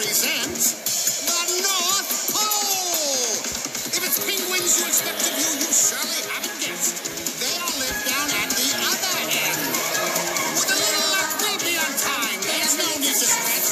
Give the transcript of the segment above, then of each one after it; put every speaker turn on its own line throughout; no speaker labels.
presents the North Pole. If it's penguins you expect to view, you surely haven't guessed. They all live down at the other end. With a little luck, we'll be on time. There's no need to stress,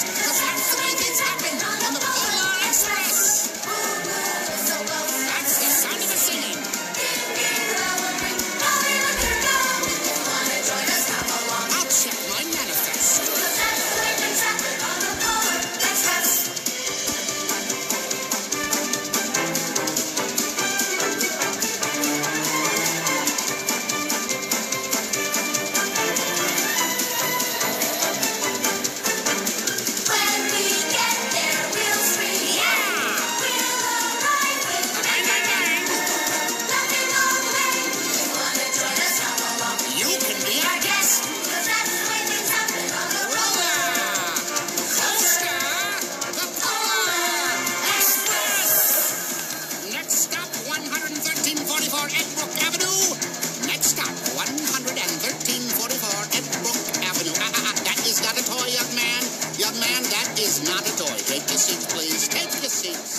is not a toy. Take your seats, please. Take your seats.